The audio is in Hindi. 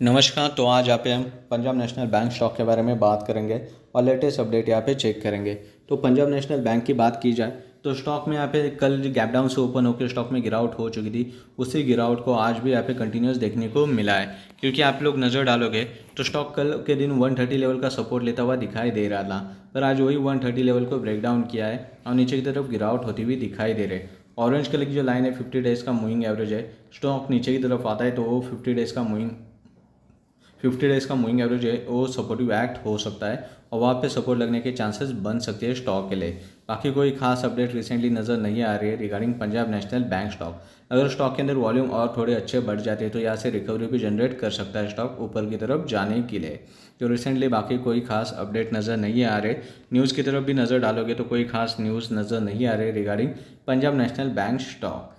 नमस्कार तो आज यहाँ पे हम पंजाब नेशनल बैंक स्टॉक के बारे में बात करेंगे और लेटेस्ट अपडेट यहाँ पे चेक करेंगे। तो पंजाब नेशनल बैंक की बात की जाए तो स्टॉक में यहाँ पे कल गैप डाउन से ओपन होकर स्टॉक में गिरावट हो चुकी थी, उसी गिरावट को आज भी यहाँ पे कंटिन्यूस देखने को मिला है। क्योंकि आप लोग नज़र डालोगे तो स्टॉक कल के दिन 130 लेवल का सपोर्ट लेता हुआ दिखाई दे रहा था, पर आज वही 130 लेवल को ब्रेक डाउन किया है और नीचे की तरफ़ गिरावट होती हुई दिखाई दे रहे ऑरेंज कलर की जो लाइन है फिफ्टी डेज़ का मूविंग एवरेज है स्टॉक नीचे की तरफ़ आता है तो वो फिफ्टी डेज़ का मूविंग फिफ्टी डेज़ का मूविंग एवरेज है, वो सपोर्टिव एक्ट हो सकता है और वहाँ पे सपोर्ट लगने के चांसेस बन सकते हैं स्टॉक के लिए। बाकी कोई खास अपडेट रिसेंटली नज़र नहीं आ रही है regarding Punjab National Bank stock अगर स्टॉक के अंदर वॉल्यूम और थोड़े अच्छे बढ़ जाते हैं तो यहाँ से रिकवरी भी जनरेट कर सकता है स्टॉक ऊपर की तरफ़ जाने के लिए। तो रिसेंटली बाकी कोई खास अपडेट नज़र नहीं आ रहे न्यूज़ की तरफ़ भी नज़र डालोगे तो कोई खास न्यूज़ नज़र नहीं आ रही regarding Punjab National Bank stock